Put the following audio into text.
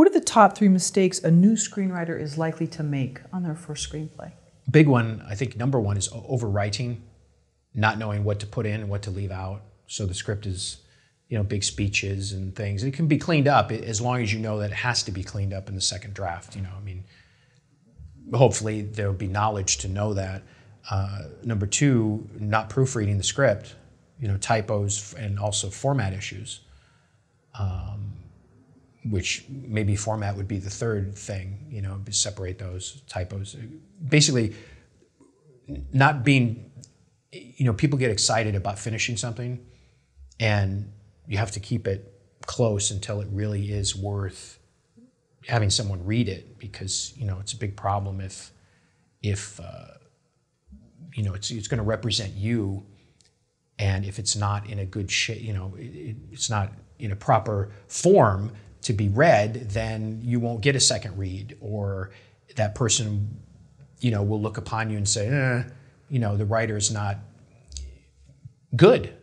What are the top three mistakes a new screenwriter is likely to make on their first screenplay? Big one, I think number one is overwriting, not knowing what to put in and what to leave out. So the script is, you know, big speeches and things. It can be cleaned up as long as you know that it has to be cleaned up in the second draft. You know, I mean, hopefully there will be knowledge to know that. Uh, number two, not proofreading the script, you know, typos and also format issues. Um, which maybe format would be the third thing, you know, separate those typos. Basically, not being, you know, people get excited about finishing something and you have to keep it close until it really is worth having someone read it because, you know, it's a big problem if, if, uh, you know, it's, it's going to represent you and if it's not in a good shape, you know, it, it's not in a proper form, to be read, then you won't get a second read, or that person, you know, will look upon you and say, eh, you know, the writer is not good.